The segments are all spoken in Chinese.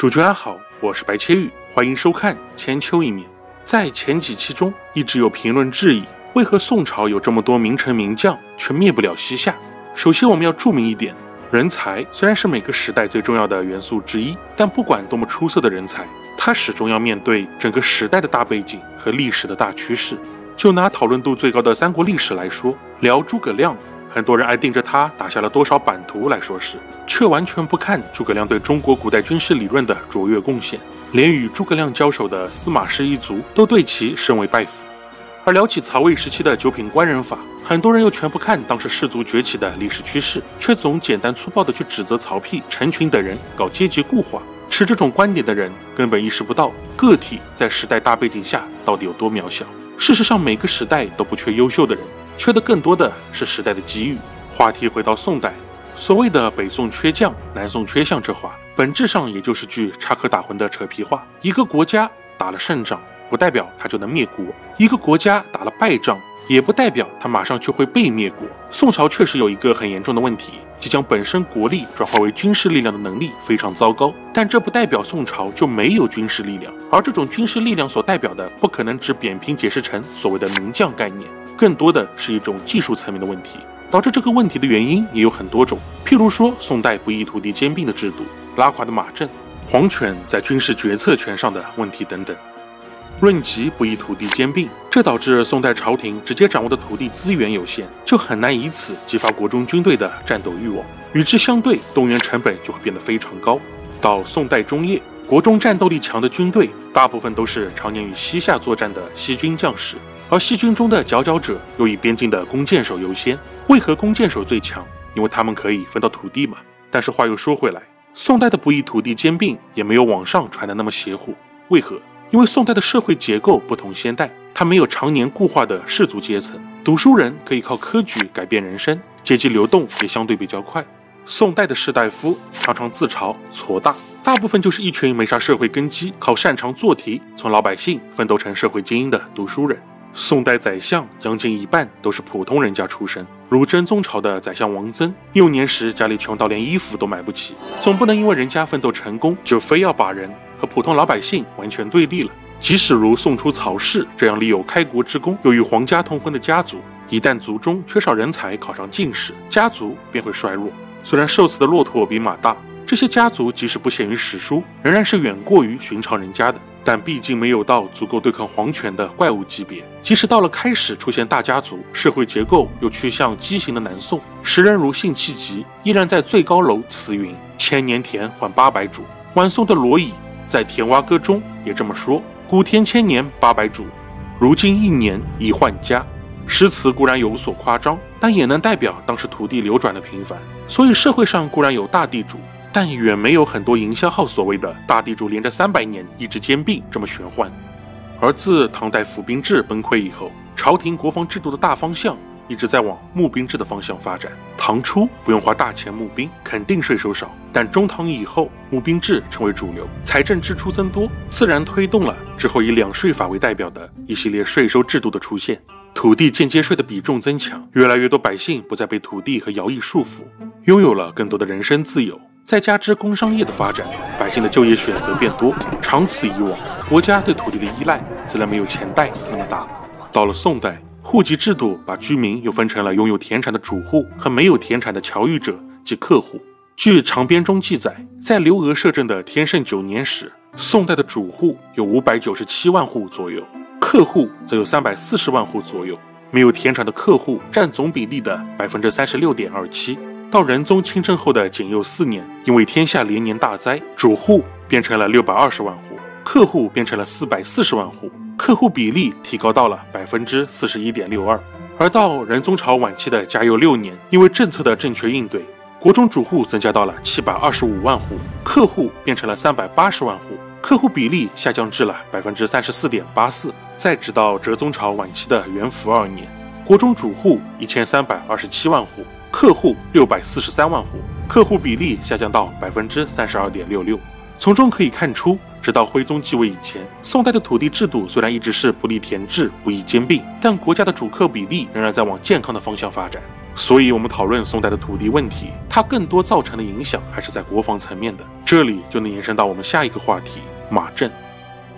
主角安好，我是白切玉，欢迎收看千秋一面。在前几期中，一直有评论质疑，为何宋朝有这么多名臣名将，却灭不了西夏？首先，我们要注明一点，人才虽然是每个时代最重要的元素之一，但不管多么出色的人才，他始终要面对整个时代的大背景和历史的大趋势。就拿讨论度最高的三国历史来说，聊诸葛亮。很多人爱盯着他打下了多少版图来说事，却完全不看诸葛亮对中国古代军事理论的卓越贡献。连与诸葛亮交手的司马氏一族都对其深为拜服。而聊起曹魏时期的九品官人法，很多人又全不看当时氏族崛起的历史趋势，却总简单粗暴地去指责曹丕、陈群等人搞阶级固化。持这种观点的人根本意识不到个体在时代大背景下到底有多渺小。事实上，每个时代都不缺优秀的人。缺的更多的是时代的机遇。话题回到宋代，所谓的北宋缺将，南宋缺相这话，本质上也就是句插科打诨的扯皮话。一个国家打了胜仗，不代表他就能灭国；一个国家打了败仗，也不代表他马上就会被灭国。宋朝确实有一个很严重的问题，即将本身国力转化为军事力量的能力非常糟糕。但这不代表宋朝就没有军事力量，而这种军事力量所代表的，不可能只扁平解释成所谓的名将概念。更多的是一种技术层面的问题，导致这个问题的原因也有很多种。譬如说，宋代不义土地兼并的制度，拉垮的马政，皇权在军事决策权上的问题等等。论及不易土地兼并，这导致宋代朝廷直接掌握的土地资源有限，就很难以此激发国中军队的战斗欲望。与之相对，动员成本就会变得非常高。到宋代中叶，国中战斗力强的军队，大部分都是常年与西夏作战的西军将士。而西军中的佼佼者又以边境的弓箭手优先。为何弓箭手最强？因为他们可以分到土地嘛。但是话又说回来，宋代的不易土地兼并也没有网上传的那么邪乎。为何？因为宋代的社会结构不同先代，它没有常年固化的士族阶层，读书人可以靠科举改变人生，阶级流动也相对比较快。宋代的士大夫常常自嘲矬大，大部分就是一群没啥社会根基，靠擅长做题从老百姓奋斗成社会精英的读书人。宋代宰相将近一半都是普通人家出身，如真宗朝的宰相王曾，幼年时家里穷到连衣服都买不起，总不能因为人家奋斗成功，就非要把人和普通老百姓完全对立了。即使如宋初曹氏这样立有开国之功又与皇家通婚的家族，一旦族中缺少人才考上进士，家族便会衰弱。虽然瘦死的骆驼比马大，这些家族即使不显于史书，仍然是远过于寻常人家的。但毕竟没有到足够对抗皇权的怪物级别。即使到了开始出现大家族、社会结构又趋向畸形的南宋，时人如辛弃疾依然在最高楼词云：“千年田换八百主。”晚宋的罗乙在《田蛙歌》中也这么说：“古田千年八百主，如今一年一换家。”诗词固然有所夸张，但也能代表当时土地流转的频繁。所以社会上固然有大地主。但远没有很多营销号所谓的大地主连着三百年一直兼并这么玄幻。而自唐代府兵制崩溃以后，朝廷国防制度的大方向一直在往募兵制的方向发展。唐初不用花大钱募兵，肯定税收少，但中唐以后募兵制成为主流，财政支出增多，自然推动了之后以两税法为代表的一系列税收制度的出现。土地间接税的比重增强，越来越多百姓不再被土地和徭役束缚，拥有了更多的人身自由。再加之工商业的发展，百姓的就业选择变多，长此以往，国家对土地的依赖自然没有前代那么大。到了宋代，户籍制度把居民又分成了拥有田产的主户和没有田产的侨寓者及客户。据长编中记载，在刘娥摄政的天圣九年时，宋代的主户有五百九十七万户左右，客户则有三百四十万户左右，没有田产的客户占总比例的百分之三十六点二七。到仁宗亲政后的景佑四年，因为天下连年大灾，主户变成了六百二十万户，客户变成了四百四十万户，客户比例提高到了百分之四十一点六二。而到仁宗朝晚期的嘉佑六年，因为政策的正确应对，国中主户增加到了七百二十五万户，客户变成了三百八十万户，客户比例下降至了百分之三十四点八四。再直到哲宗朝晚期的元符二年，国中主户一千三百二十七万户。客户六百四十三万户，客户比例下降到百分之三十二点六六。从中可以看出，直到徽宗继位以前，宋代的土地制度虽然一直是不利田制、不易兼并，但国家的主客比例仍然在往健康的方向发展。所以，我们讨论宋代的土地问题，它更多造成的影响还是在国防层面的。这里就能延伸到我们下一个话题——马政。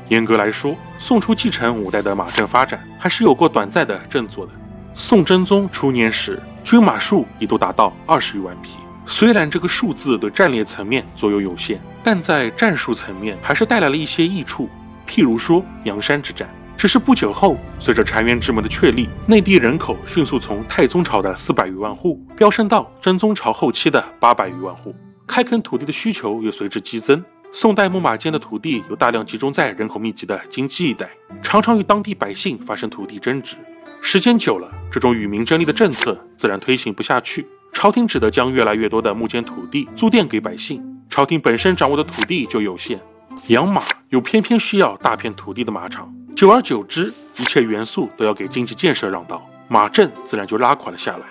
严格来说，宋初继承五代的马政发展，还是有过短暂的振作的。宋真宗初年时，军马数一度达到二十余万匹。虽然这个数字对战略层面作用有限，但在战术层面还是带来了一些益处。譬如说阳山之战。只是不久后，随着澶渊之盟的确立，内地人口迅速从太宗朝的四百余万户飙升到真宗朝后期的八百余万户，开垦土地的需求也随之激增。宋代木马间的土地有大量集中在人口密集的京畿一带，常常与当地百姓发生土地争执。时间久了，这种与民争利的政策自然推行不下去，朝廷只得将越来越多的木间土地租佃给百姓。朝廷本身掌握的土地就有限，养马又偏偏需要大片土地的马场。久而久之，一切元素都要给经济建设让道，马政自然就拉垮了下来。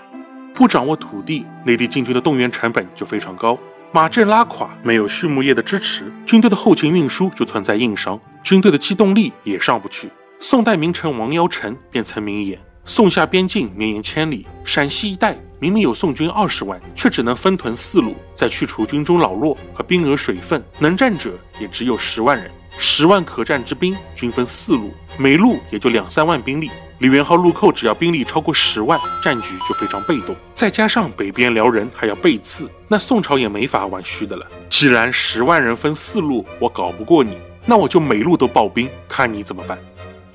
不掌握土地，内地进军的动员成本就非常高。马政拉垮，没有畜牧业的支持，军队的后勤运输就存在硬伤，军队的机动力也上不去。宋代名臣王尧臣便曾明言：宋夏边境绵延千里，陕西一带明明有宋军二十万，却只能分屯四路，再去除军中老弱和兵额水分，能战者也只有十万人。十万可战之兵，均分四路，每路也就两三万兵力。李元昊路寇只要兵力超过十万，战局就非常被动。再加上北边辽人还要背刺，那宋朝也没法玩虚的了。既然十万人分四路，我搞不过你，那我就每路都爆兵，看你怎么办。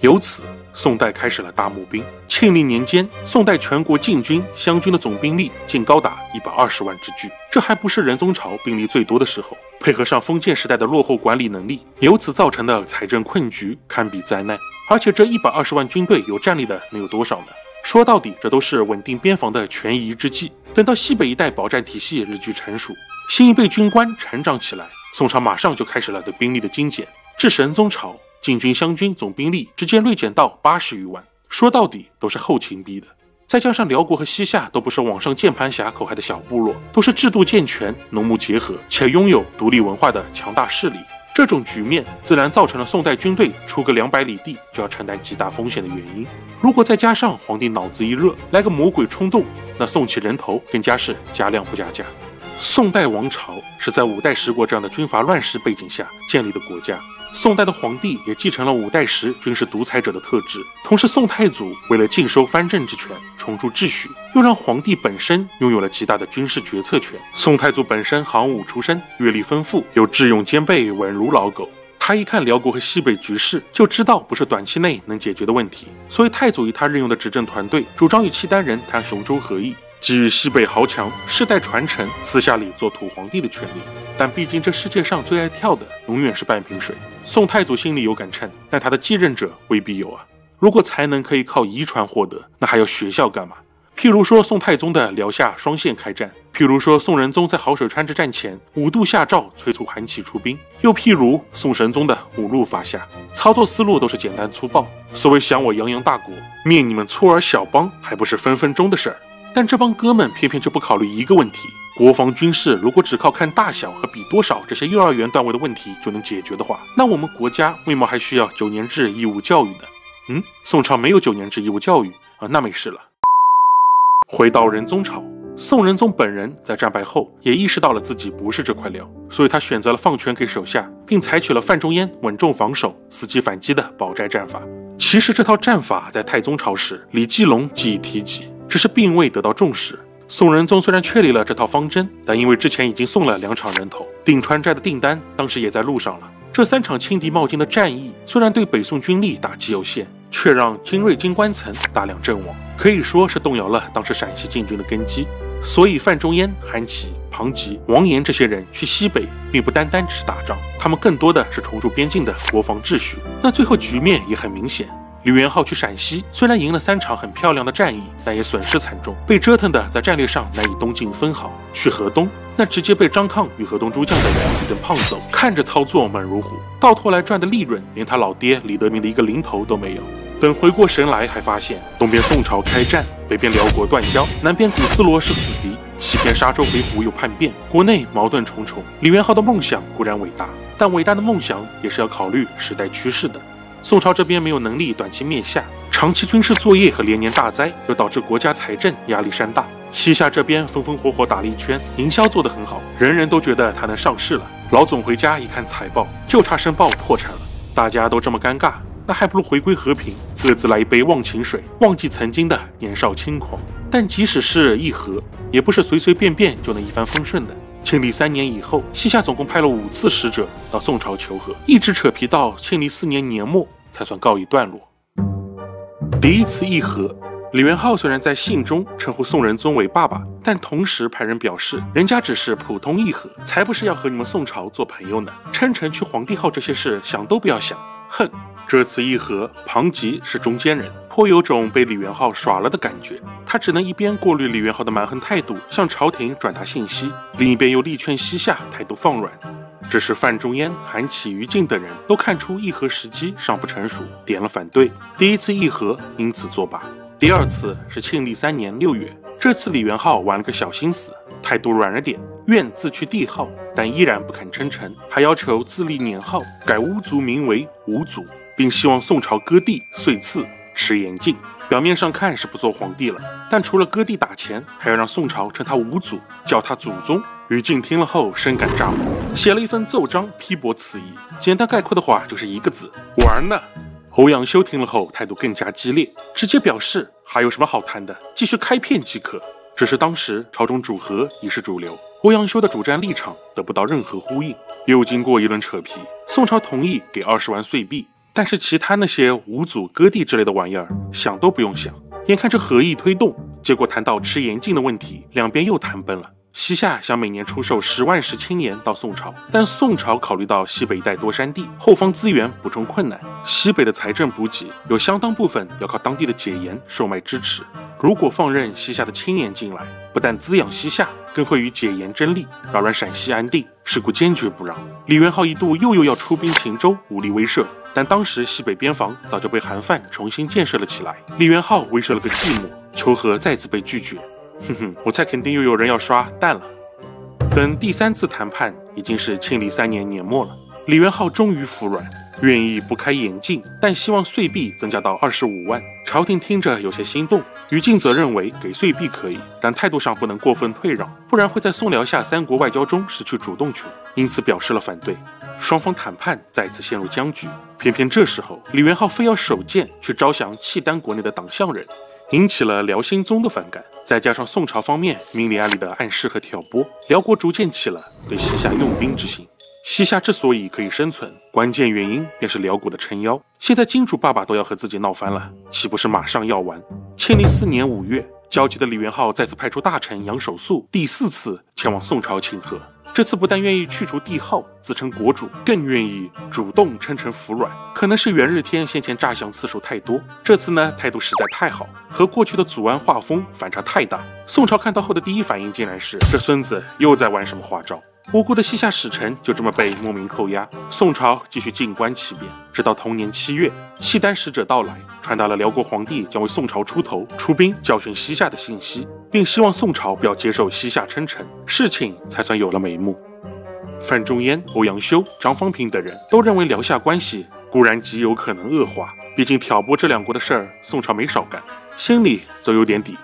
由此，宋代开始了大募兵。庆历年间，宋代全国禁军、湘军的总兵力竟高达一百二十万之巨，这还不是仁宗朝兵力最多的时候。配合上封建时代的落后管理能力，由此造成的财政困局堪比灾难。而且这一百二十万军队有战力的能有多少呢？说到底，这都是稳定边防的权宜之计。等到西北一带保战体系日趋成熟，新一辈军官成长起来，宋朝马上就开始了对兵力的精简。至神宗朝。晋军、湘军总兵力直接锐减到八十余万，说到底都是后勤逼的。再加上辽国和西夏都不是网上键盘侠口嗨的小部落，都是制度健全、农牧结合且拥有独立文化的强大势力。这种局面自然造成了宋代军队出个两百里地就要承担极大风险的原因。如果再加上皇帝脑子一热来个魔鬼冲动，那宋起人头更加是加量不加价。宋代王朝是在五代十国这样的军阀乱世背景下建立的国家。宋代的皇帝也继承了五代时军事独裁者的特质，同时宋太祖为了尽收藩镇之权，重铸秩序，又让皇帝本身拥有了极大的军事决策权。宋太祖本身行武出身，阅历丰富，又智勇兼备，稳如老狗。他一看辽国和西北局势，就知道不是短期内能解决的问题，所以太祖与他任用的执政团队主张与契丹人谈雄州合议。给予西北豪强世代传承、私下里做土皇帝的权利，但毕竟这世界上最爱跳的永远是半瓶水。宋太祖心里有杆秤，但他的继任者未必有啊。如果才能可以靠遗传获得，那还要学校干嘛？譬如说宋太宗的辽夏双线开战，譬如说宋仁宗在好水川之战前五度下诏催促韩琦出兵，又譬如宋神宗的五路伐夏，操作思路都是简单粗暴。所谓想我泱泱大国，灭你们粗尔小邦，还不是分分钟的事儿。但这帮哥们偏偏就不考虑一个问题：国防军事如果只靠看大小和比多少这些幼儿园段位的问题就能解决的话，那我们国家为毛还需要九年制义务教育呢？嗯，宋朝没有九年制义务教育啊，那没事了。回到仁宗朝，宋仁宗本人在战败后也意识到了自己不是这块料，所以他选择了放权给手下，并采取了范仲淹稳重防守、伺机反击的保寨战法。其实这套战法在太宗朝时，李继龙即已提及。只是并未得到重视。宋仁宗虽然确立了这套方针，但因为之前已经送了两场人头，定川寨的订单当时也在路上了。这三场轻敌冒进的战役，虽然对北宋军力打击有限，却让精锐军官层大量阵亡，可以说是动摇了当时陕西进军的根基。所以范仲淹、韩琦、庞吉、王延这些人去西北，并不单单只是打仗，他们更多的是重铸边境的国防秩序。那最后局面也很明显。李元昊去陕西，虽然赢了三场很漂亮的战役，但也损失惨重，被折腾的在战略上难以东进分毫。去河东，那直接被张抗与河东诸将的人一顿胖揍，看着操作猛如虎，到头来赚的利润连他老爹李德明的一个零头都没有。等回过神来，还发现东边宋朝开战，北边辽国断交，南边古斯罗是死敌，西边沙州回鹘又叛变，国内矛盾重重。李元昊的梦想固然伟大，但伟大的梦想也是要考虑时代趋势的。宋朝这边没有能力短期灭夏，长期军事作业和连年大灾又导致国家财政压力山大。西夏这边风风火火打了一圈，营销做得很好，人人都觉得他能上市了。老总回家一看财报，就差申报破产了。大家都这么尴尬，那还不如回归和平，各自来一杯忘情水，忘记曾经的年少轻狂。但即使是议和，也不是随随便便就能一帆风顺的。庆历三年以后，西夏总共派了五次使者到宋朝求和，一直扯皮到庆历四年年末才算告一段落。第一次议和。李元昊虽然在信中称呼宋仁宗为爸爸，但同时派人表示，人家只是普通议和，才不是要和你们宋朝做朋友呢。称臣去皇帝号这些事，想都不要想。哼，这次议和，庞吉是中间人，颇有种被李元昊耍了的感觉。他只能一边过滤李元昊的蛮横态度，向朝廷转达信息，另一边又力劝西夏态度放软。只是范仲淹、韩起、于禁等人都看出议和时机尚不成熟，点了反对。第一次议和因此作罢。第二次是庆历三年六月，这次李元昊玩了个小心思，态度软了点，愿自去帝号，但依然不肯称臣，还要求自立年号，改巫族名为武祖，并希望宋朝割地岁赐吃严禁。表面上看是不做皇帝了，但除了割地打钱，还要让宋朝称他武祖，叫他祖宗。于禁听了后深感炸毛，写了一份奏章批驳此意。简单概括的话就是一个字：玩呢。欧阳修听了后，态度更加激烈，直接表示还有什么好谈的，继续开片即可。只是当时朝中主和已是主流，欧阳修的主战立场得不到任何呼应。又经过一轮扯皮，宋朝同意给二十万岁币，但是其他那些五祖割地之类的玩意儿，想都不用想。眼看着和议推动，结果谈到吃盐禁的问题，两边又谈崩了。西夏想每年出售十万石青盐到宋朝，但宋朝考虑到西北一带多山地，后方资源补充困难，西北的财政补给有相当部分要靠当地的解盐售卖支持。如果放任西夏的青盐进来，不但滋养西夏，更会与解盐争利，扰乱陕西安定，是故坚决不让。李元昊一度又又要出兵秦州，武力威慑，但当时西北边防早就被韩范重新建设了起来，李元昊威慑了个寂寞，求和再次被拒绝。哼哼，我猜肯定又有人要刷蛋了。等第三次谈判已经是庆历三年年末了，李元昊终于服软，愿意不开眼禁，但希望岁币增加到二十五万。朝廷听着有些心动，于禁则认为给岁币可以，但态度上不能过分退让，不然会在宋辽夏三国外交中失去主动权，因此表示了反对。双方谈判再次陷入僵局。偏偏这时候，李元昊非要手贱去招降契丹国内的党项人。引起了辽兴宗的反感，再加上宋朝方面明里暗里的暗示和挑拨，辽国逐渐起了对西夏用兵之心。西夏之所以可以生存，关键原因便是辽国的撑腰。现在金主爸爸都要和自己闹翻了，岂不是马上要完？庆历四年五月，焦急的李元昊再次派出大臣杨守素，第四次前往宋朝请和。这次不但愿意去除帝号，自称国主，更愿意主动称臣服软。可能是元日天先前诈降次数太多，这次呢态度实在太好，和过去的祖安画风反差太大。宋朝看到后的第一反应竟然是这孙子又在玩什么花招。无辜的西夏使臣就这么被莫名扣押，宋朝继续静观其变。直到同年七月，契丹使者到来，传达了辽国皇帝将为宋朝出头、出兵教训西夏的信息，并希望宋朝不要接受西夏称臣，事情才算有了眉目。范仲淹、欧阳修、张方平等人都认为辽夏关系固然极有可能恶化，毕竟挑拨这两国的事儿，宋朝没少干，心里则有点底。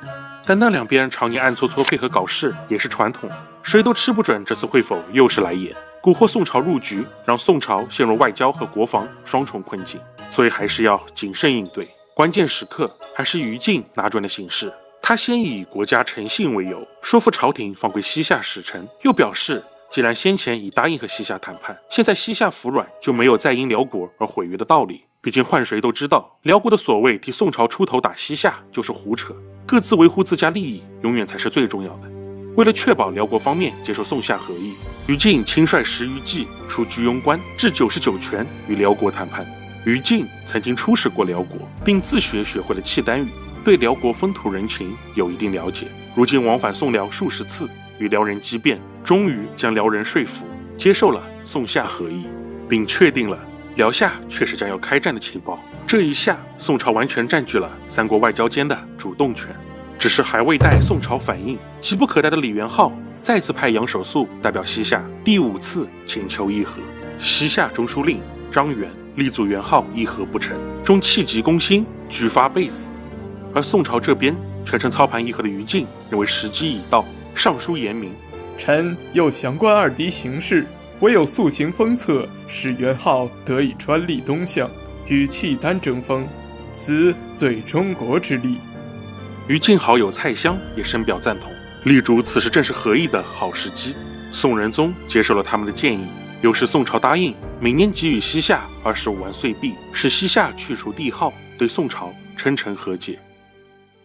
但那两边常年暗搓搓配合搞事也是传统，谁都吃不准这次会否又是来演蛊惑宋朝入局，让宋朝陷入外交和国防双重困境。所以还是要谨慎应对，关键时刻还是于禁拿准了形势。他先以国家诚信为由说服朝廷放归西夏使臣，又表示既然先前已答应和西夏谈判，现在西夏服软就没有再因辽国而毁约的道理。毕竟换谁都知道，辽国的所谓替宋朝出头打西夏就是胡扯。各自维护自家利益，永远才是最重要的。为了确保辽国方面接受宋夏合议，于禁亲率十余骑出居庸关，置九十九泉与辽国谈判。于禁曾经出使过辽国，并自学学会了契丹语，对辽国风土人情有一定了解。如今往返宋辽数十次，与辽人激辩，终于将辽人说服，接受了宋夏合议，并确定了辽夏确实将要开战的情报。这一下，宋朝完全占据了三国外交间的主动权。只是还未待宋朝反应，急不可待的李元昊再次派杨守素代表西夏第五次请求议和。西夏中书令张元力阻元昊议和不成，终气急攻心，举发被死。而宋朝这边全程操盘议和的于禁认为时机已到，上书言明：臣又详观二敌形势，唯有速行封册，使元昊得以专利东向，与契丹争锋，此最中国之利。于禁好友蔡襄也深表赞同，力主此时正是和议的好时机。宋仁宗接受了他们的建议，又是宋朝答应每年给予西夏二十五万岁币，使西夏去除帝号，对宋朝称臣和解。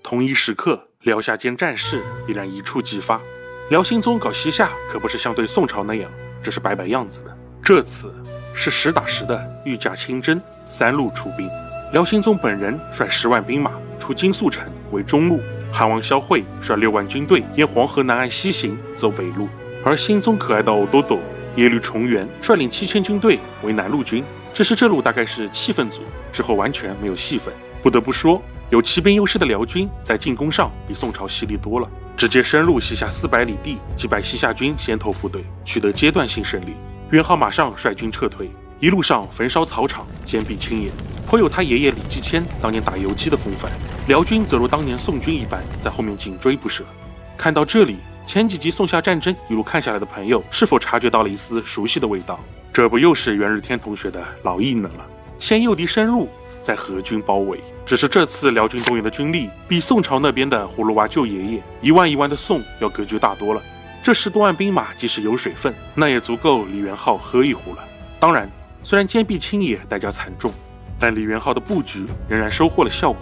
同一时刻，辽夏间战事依然一触即发。辽兴宗搞西夏可不是像对宋朝那样，这是摆摆样子的。这次是实打实的御驾亲征，三路出兵。辽兴宗本人率十万兵马出金粟城为中路，韩王萧惠率六万军队沿黄河南岸西行走北路，而兴宗可爱的欧多多耶律重元率领七千军队为南路军。只是这路大概是气氛组，之后完全没有戏份。不得不说，有骑兵优势的辽军在进攻上比宋朝犀利多了，直接深入西夏四百里地，击败西夏军先头部队，取得阶段性胜利。元昊马上率军撤退。一路上焚烧草场，坚壁清野，颇有他爷爷李继迁当年打游击的风范。辽军则如当年宋军一般，在后面紧追不舍。看到这里，前几集宋夏战争一路看下来的朋友，是否察觉到了一丝熟悉的味道？这不又是袁日天同学的老异能了？先诱敌深入，再合军包围。只是这次辽军动员的军力，比宋朝那边的葫芦娃救爷爷一万一万的宋要格局大多了。这十多万兵马，即使有水分，那也足够李元昊喝一壶了。当然。虽然坚壁清野，代价惨重，但李元昊的布局仍然收获了效果。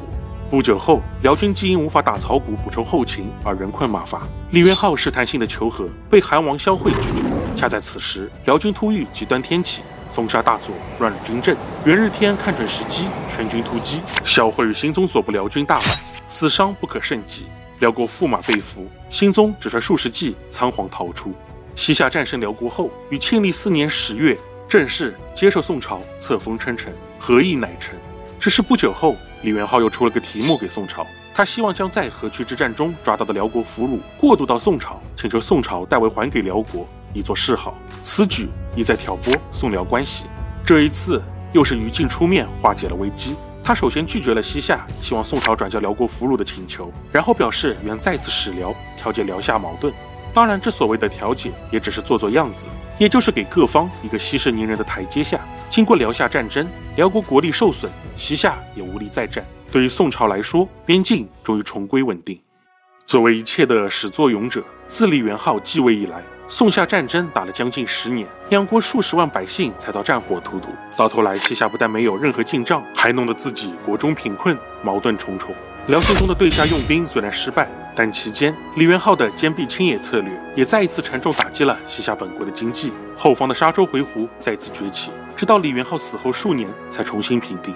不久后，辽军既因无法打草谷补充后勤而人困马乏，李元昊试探性的求和被韩王萧惠拒绝。恰在此时，辽军突遇极端天气，风沙大作，乱了军阵。元日天看准时机，全军突击。萧惠与新宗所部辽军大败，死伤不可胜计，辽国驸马被俘，新宗只率数十骑仓皇逃出。西夏战胜辽国后，于庆历四年十月。正式接受宋朝册封称臣，和议乃成。只是不久后，李元昊又出了个题目给宋朝，他希望将在河曲之战中抓到的辽国俘虏过渡到宋朝，请求宋朝代为还给辽国，以作示好。此举意在挑拨宋辽关系。这一次又是于禁出面化解了危机。他首先拒绝了西夏希望宋朝转交辽国俘虏的请求，然后表示愿再次使辽调解辽夏矛盾。当然，这所谓的调解也只是做做样子，也就是给各方一个息事宁人的台阶下。经过辽夏战争，辽国国力受损，西夏也无力再战。对于宋朝来说，边境终于重归稳定。作为一切的始作俑者，自立元昊继位以来，宋夏战争打了将近十年，两国数十万百姓才遭战火荼毒，到头来西夏不但没有任何进账，还弄得自己国中贫困，矛盾重重。辽兴宗的对夏用兵虽然失败。但期间，李元昊的坚壁清野策略也再一次沉重打击了西夏本国的经济，后方的沙州回鹘再次崛起，直到李元昊死后数年才重新平定。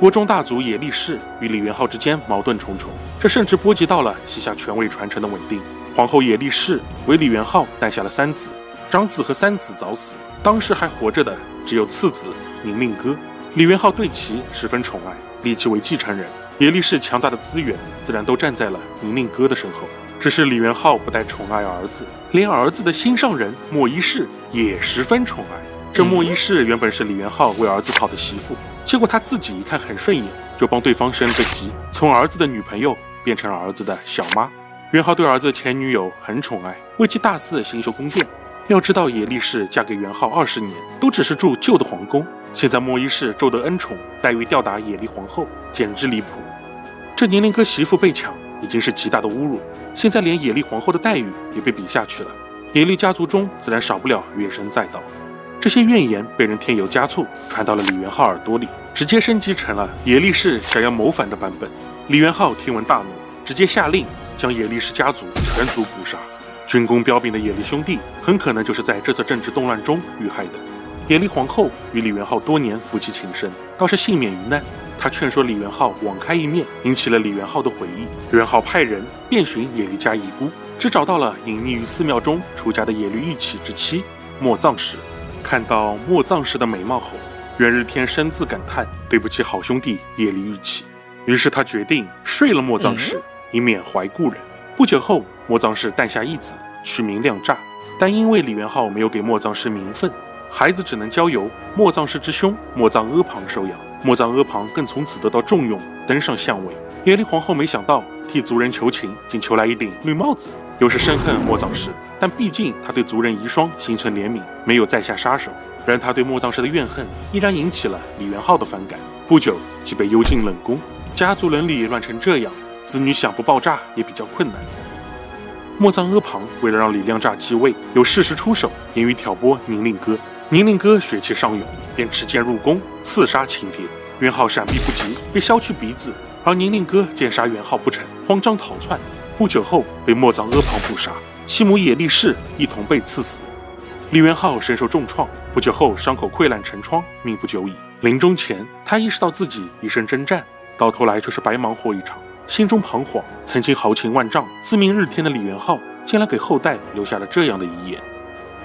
国中大族野力氏与李元昊之间矛盾重重，这甚至波及到了西夏权位传承的稳定。皇后野力氏为李元昊诞下了三子，长子和三子早死，当时还活着的只有次子宁令哥。李元昊对其十分宠爱，立其为继承人。野力氏强大的资源，自然都站在了宁令哥的身后。只是李元昊不但宠爱儿子，连儿子的心上人莫一世也十分宠爱。这莫一世原本是李元昊为儿子讨的媳妇，结果他自己一看很顺眼，就帮对方升了个级，从儿子的女朋友变成了儿子的小妈。元昊对儿子前女友很宠爱，为其大肆行修宫殿。要知道，野力氏嫁给元昊二十年，都只是住旧的皇宫。现在莫一世受得恩宠，待遇吊打野力皇后，简直离谱。这宁令哥媳妇被抢，已经是极大的侮辱。现在连野力皇后的待遇也被比下去了。野力家族中自然少不了怨声载道，这些怨言被人添油加醋，传到了李元昊耳朵里，直接升级成了野力氏想要谋反的版本。李元昊听闻大怒，直接下令将野力氏家族全族捕杀。军功彪炳的野力兄弟，很可能就是在这次政治动乱中遇害的。野力皇后与李元昊多年夫妻情深，倒是幸免于难。他劝说李元昊网开一面，引起了李元昊的回忆。元昊派人遍寻野律家遗孤，只找到了隐匿于寺庙中出家的野律玉起之妻莫藏氏。看到莫藏氏的美貌后，元日天深自感叹：“对不起，好兄弟野律玉起。”于是他决定睡了莫藏氏，以缅怀故人。不久后，莫藏氏诞下一子，取名亮诈。但因为李元昊没有给莫藏氏名分，孩子只能交由莫藏氏之兄莫藏阿旁收养。莫藏阿旁更从此得到重用，登上相位。耶律皇后没想到替族人求情，竟求来一顶绿帽子，又是深恨莫藏氏。但毕竟他对族人遗孀心存怜悯，没有再下杀手。然而他对莫藏氏的怨恨依然引起了李元昊的反感，不久即被幽禁冷宫。家族伦理乱成这样，子女想不爆炸也比较困难。莫藏阿旁为了让李亮炸继位，又适时出手，言语挑拨宁令哥。宁令哥血气上涌，便持剑入宫刺杀亲爹。元昊闪避不及，被削去鼻子。而宁令哥见杀元昊不成，慌张逃窜。不久后被莫藏阿旁捕杀，其母也立氏一同被刺死。李元昊身受重创，不久后伤口溃烂成疮，命不久矣。临终前，他意识到自己一生征战，到头来就是白忙活一场，心中彷徨。曾经豪情万丈、自命日天的李元昊，竟然给后代留下了这样的遗言：“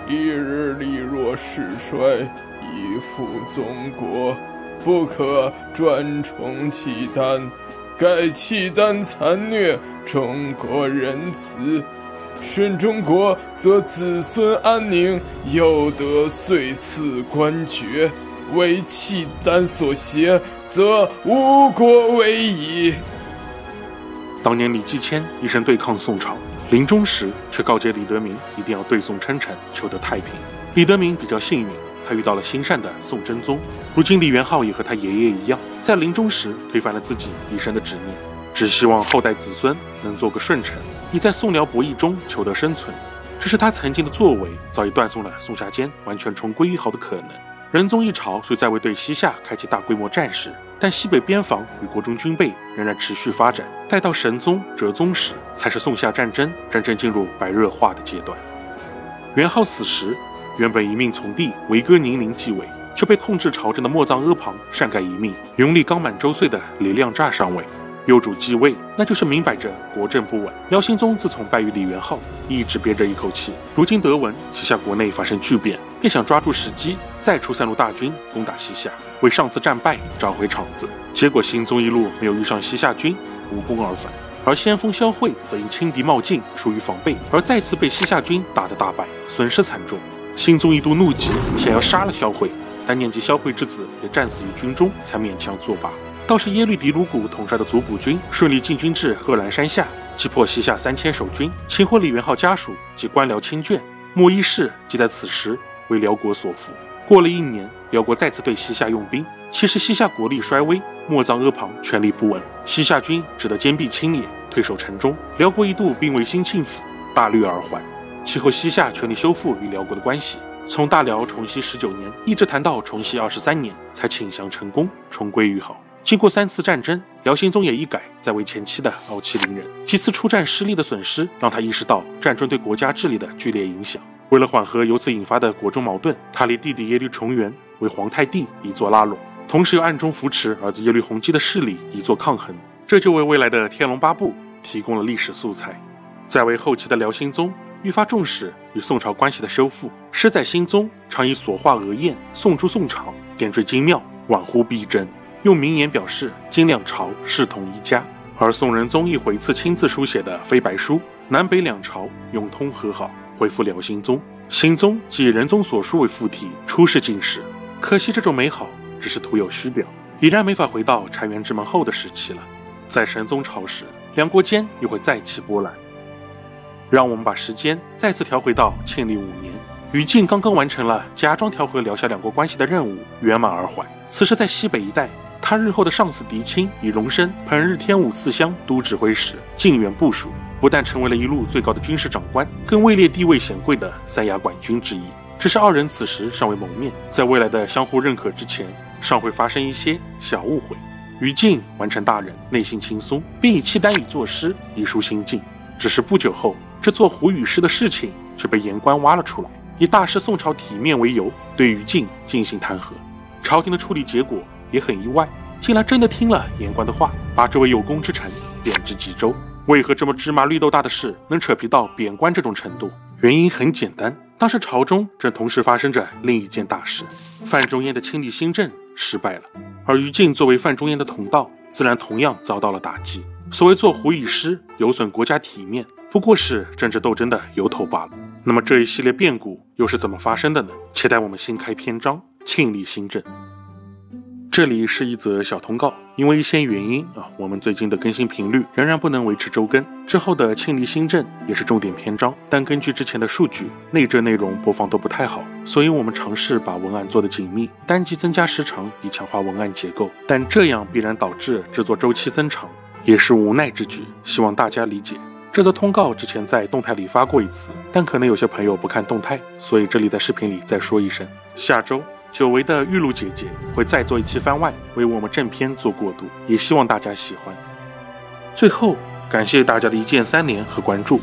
一日力弱势衰，以负宗国，不可专宠契丹。盖契丹残虐，中国仁慈。”顺中国，则子孙安宁；又得岁次官爵。为契丹所挟，则无国为矣。当年李继迁一生对抗宋朝，临终时却告诫李德明一定要对宋称臣，求得太平。李德明比较幸运，他遇到了心善的宋真宗。如今李元昊也和他爷爷一样，在临终时推翻了自己一生的执念，只希望后代子孙能做个顺臣。以在宋辽博弈中求得生存，只是他曾经的作为早已断送了宋夏间完全重归于好的可能。仁宗一朝虽在未对西夏开启大规模战事，但西北边防与国中军备仍然持续发展。待到神宗、哲宗时，才是宋夏战争真正进入白热化的阶段。元昊死时，原本一命从弟维哥宁宁继位，却被控制朝政的莫藏阿旁擅改一命，拥立刚满周岁的李亮乍上位。幼主继位，那就是明摆着国政不稳。辽兴宗自从败于李元昊，一直憋着一口气。如今得闻旗下国内发生巨变，便想抓住时机，再出三路大军攻打西夏，为上次战败找回场子。结果兴宗一路没有遇上西夏军，无功而返。而先锋萧慧则因轻敌冒进，疏于防备，而再次被西夏军打得大败，损失惨重。兴宗一度怒极，想要杀了萧慧，但念及萧慧之子也战死于军中，才勉强作罢。倒是耶律迪卢古统帅的祖古军顺利进军至贺兰山下，击破西夏三千守军，擒获李元昊家属及官僚亲眷。莫一世即在此时为辽国所俘。过了一年，辽国再次对西夏用兵，其实西夏国力衰微，莫藏阿旁权力不稳，西夏军只得坚壁清野，退守城中。辽国一度兵为兴庆府，大略而还。其后西夏全力修复与辽国的关系，从大辽重熙十九年一直谈到重熙二十三年，才请降成功，重归于好。经过三次战争，辽兴宗也一改在位前期的傲气凌人。几次出战失利的损失，让他意识到战争对国家治理的剧烈影响。为了缓和由此引发的国中矛盾，他立弟弟耶律重元为皇太帝，以作拉拢，同时又暗中扶持儿子耶律洪基的势力，以作抗衡。这就为未来的《天龙八部》提供了历史素材。在为后期的辽兴宗愈发重视与宋朝关系的修复，诗在兴宗常以所画额燕，宋诸宋朝，点缀精妙，宛乎逼真。用名言表示今两朝势同一家，而宋仁宗一回赐亲自书写的飞白书，南北两朝永通和好，恢复辽兴宗。兴宗即以仁宗所书为附体，出仕进士。可惜这种美好只是徒有虚表，已然没法回到澶渊之盟后的时期了。在神宗朝时，两国间又会再起波澜。让我们把时间再次调回到庆历五年，于禁刚刚完成了假装调和辽夏两国关系的任务，圆满而还。此时在西北一带。他日后的上司狄青以荣升彭日天武四乡都指挥使，靖远部署，不但成为了一路最高的军事长官，更位列地位显贵的三衙管军之一。只是二人此时尚未谋面，在未来的相互认可之前，尚会发生一些小误会。于禁完成大任，内心轻松，并以契丹语作诗以抒心境。只是不久后，这做胡语诗的事情却被言官挖了出来，以大师宋朝体面为由，对于禁进行弹劾。朝廷的处理结果。也很意外，竟然真的听了言官的话，把这位有功之臣贬至吉州。为何这么芝麻绿豆大的事能扯皮到贬官这种程度？原因很简单，当时朝中正同时发生着另一件大事：范仲淹的亲历新政失败了，而于禁作为范仲淹的同道，自然同样遭到了打击。所谓做虎以失，有损国家体面，不过是政治斗争的由头罢了。那么这一系列变故又是怎么发生的呢？期待我们新开篇章，庆历新政。这里是一则小通告，因为一些原因啊，我们最近的更新频率仍然不能维持周更。之后的庆历新政也是重点篇章，但根据之前的数据，内政内容播放都不太好，所以我们尝试把文案做得紧密，单集增加时长以强化文案结构，但这样必然导致制作周期增长，也是无奈之举，希望大家理解。这则通告之前在动态里发过一次，但可能有些朋友不看动态，所以这里在视频里再说一声，下周。久违的玉露姐姐会再做一期番外，为我们正片做过渡，也希望大家喜欢。最后，感谢大家的一键三连和关注。